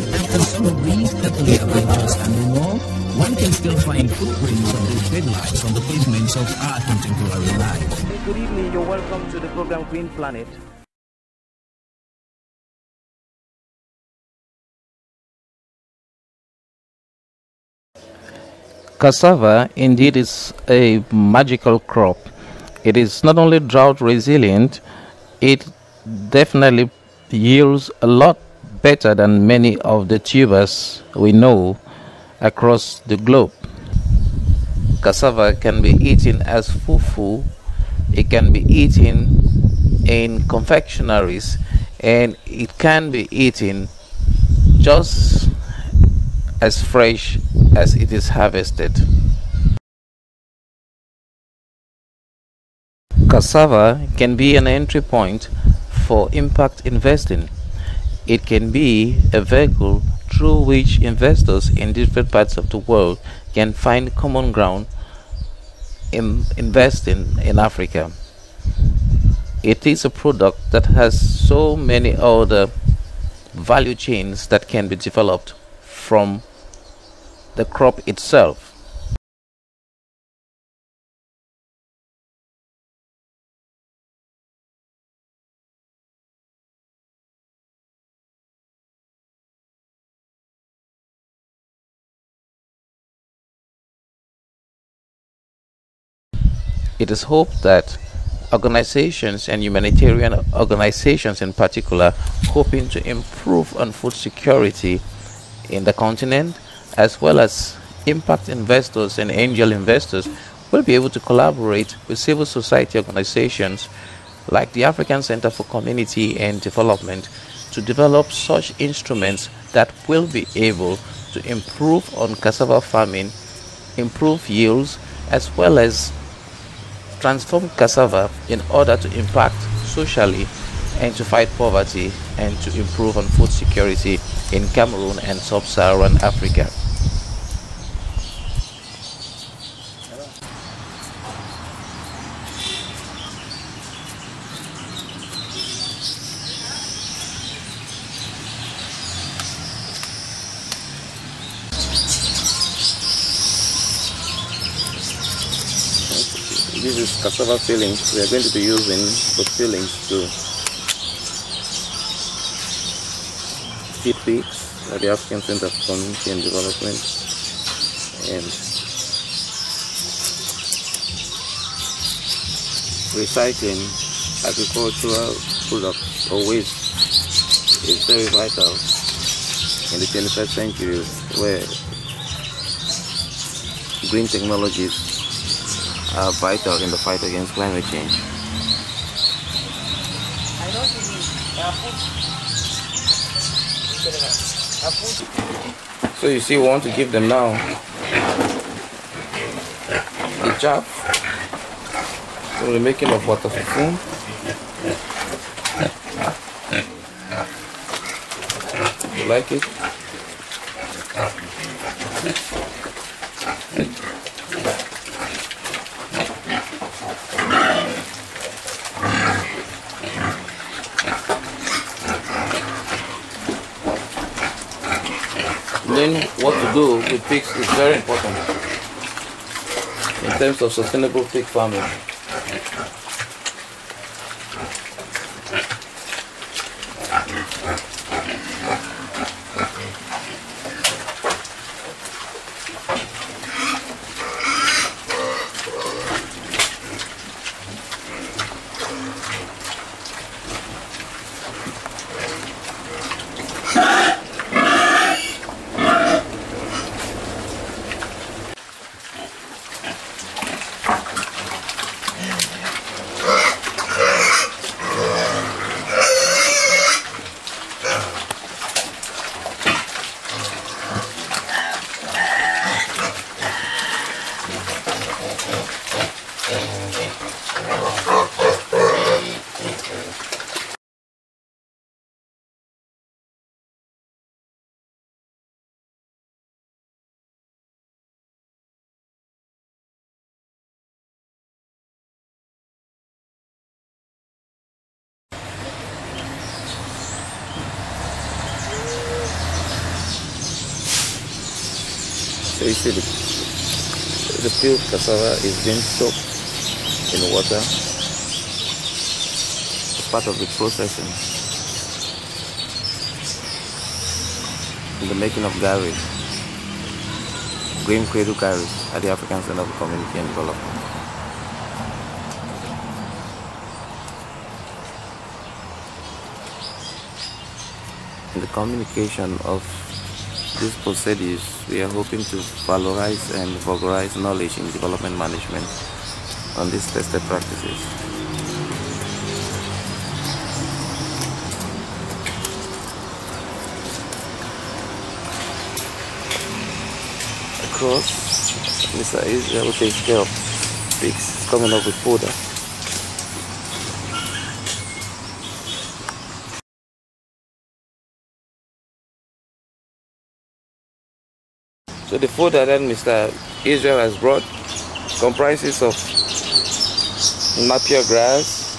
Some of these earthly adventures and more, one can still find footprints of the deadlines on the pavements of our contemporary life. Good evening, you're welcome to the program Green Planet. Cassava indeed is a magical crop. It is not only drought resilient, it definitely yields a lot better than many of the tubers we know across the globe. Cassava can be eaten as fufu, it can be eaten in confectionaries, and it can be eaten just as fresh as it is harvested. Cassava can be an entry point for impact investing. It can be a vehicle through which investors in different parts of the world can find common ground in investing in Africa. It is a product that has so many other value chains that can be developed from the crop itself. It is hoped that organizations and humanitarian organizations in particular hoping to improve on food security in the continent as well as impact investors and angel investors will be able to collaborate with civil society organizations like the African Center for Community and Development to develop such instruments that will be able to improve on cassava farming, improve yields, as well as transform cassava in order to impact socially and to fight poverty and to improve on food security in Cameroon and sub-Saharan Africa. This is cassava fillings. We are going to be using the fillings to feed at the African Center for Community and Development and recycling agricultural products or waste is very vital in the 21st century where green technologies are vital in the fight against climate change. So you see, we want to give them now the chaff. So we're making of water. You like it? Then what to do with pigs is very important in terms of sustainable pig farming. You see the, the peeled cassava is being soaked in water. It's part of the processing. In the making of gari. Green cradle gari at the African Center for Community and Development. In the communication of these procedures, we are hoping to valorize and vulgarize knowledge in development management on these tested practices. Across, Mr. Israel takes care of pigs coming up with fodder. So the fodder that Mr. Israel has brought comprises of napier grass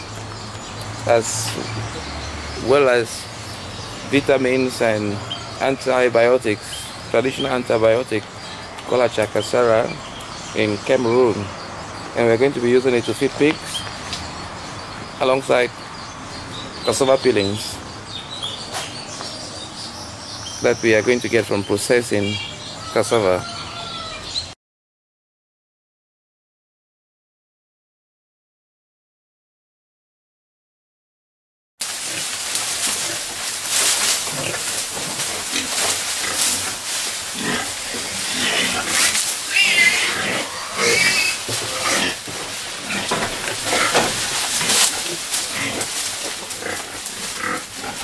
as well as vitamins and antibiotics, traditional antibiotic called Achakasara in Cameroon. And we're going to be using it to feed pigs alongside cassava peelings that we are going to get from processing cassava.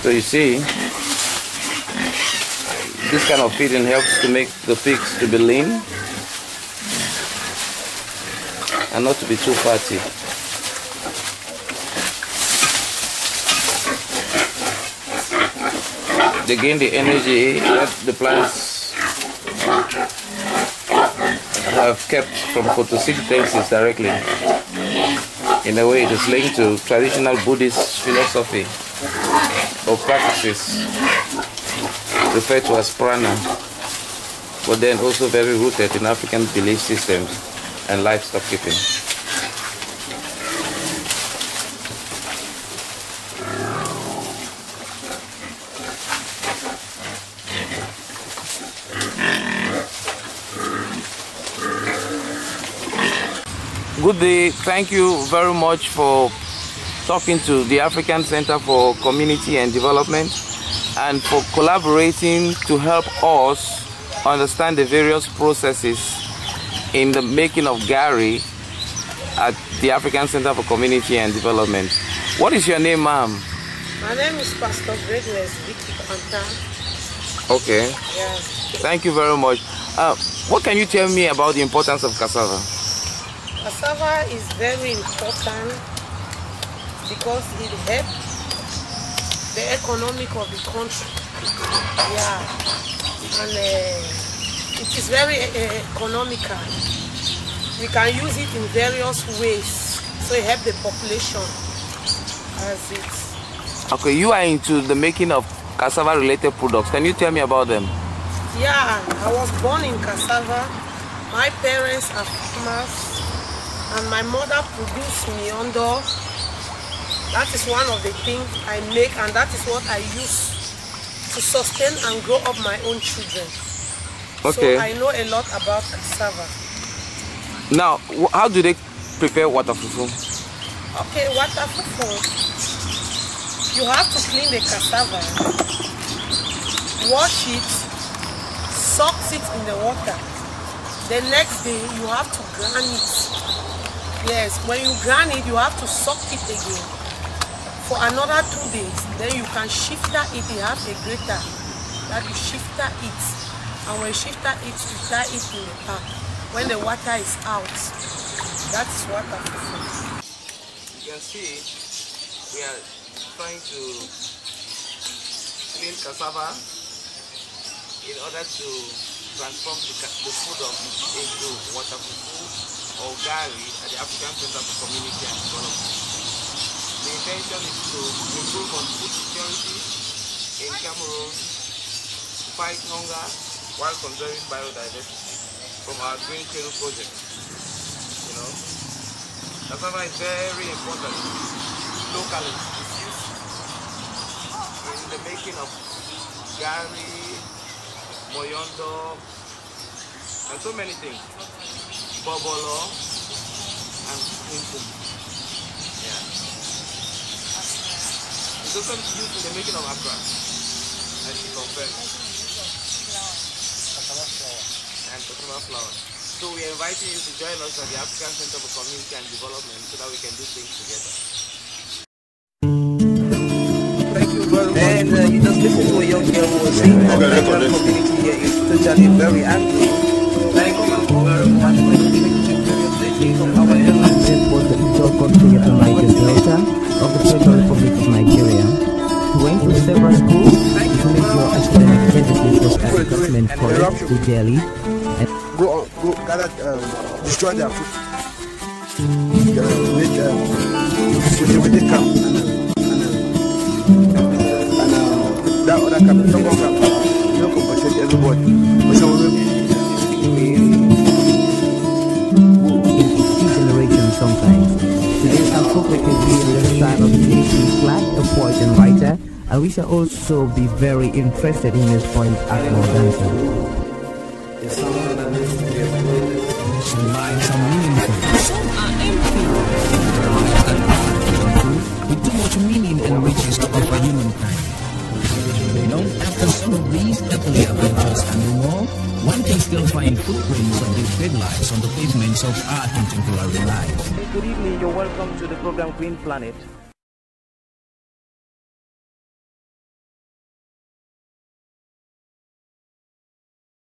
So you see, this kind of feeding helps to make the pigs to be lean and not to be too fatty. They gain the energy that the plants have kept from photosynthesis directly. In a way, it is linked to traditional Buddhist philosophy or practices referred to as prana, but then also very rooted in African belief systems and livestock keeping. Good day. Thank you very much for talking to the African Center for Community and Development and for collaborating to help us understand the various processes in the making of gari at the African Center for Community and Development. What is your name, ma'am? My name is Pastor Greatness Vicky Quanta. Okay, Yeah. thank you very much. Uh, what can you tell me about the importance of cassava? Cassava is very important because it helps the economic of the country. Yeah. And uh, it is very uh, economical. We can use it in various ways. So it helps the population as it's Okay, you are into the making of cassava related products. Can you tell me about them? Yeah, I was born in cassava. My parents are farmers, and my mother produced me under. That is one of the things I make, and that is what I use to sustain and grow up my own children. Okay. So I know a lot about cassava. Now, how do they prepare water fufu? Okay, water fufu. You have to clean the cassava, wash it, soak it in the water. The next day you have to grind it. Yes, when you grind it, you have to soak it again for another two days. Then you can shifter it. You have a grater that you shifter it, and when you shifter it, you tie it in the pan. When the water is out, that is fufu. You can see we are trying to clean cassava in order to transform the, the food of into water fufu or gari at the African Center for Community and Development. Intention is to improve on food security in Cameroon, fight hunger while conserving biodiversity. from our green cradle project. You know, cassava is very important locally. In the making of gari, moyondo, and so many things. Bobolo and kumkum. Yeah. It's also used in the making of akra. As she confirmed. And cassava flour. So we are inviting you to join us at the African Center for Community and Development so that we can do things together. Thank you very much. And uh, you just listen to a young girl who was saying that the community here is totally very angry. Thank Delhi and Go on, go gather, um, destroy their food. Make with, the camp and, uh, and, that other camp, the second camp, you know, compensate everybody. But some of them, in sometimes. Today our focus will be on the style of the AC flag, a poet and writer, and we shall also be very interested in his point at more With too much meaning and riches to offer humankind. Know, after some of these earthly adventures and more, one can still find footprints of their dead lives on the pavements of our contemporary life. Good evening, you're welcome to the program Green Planet.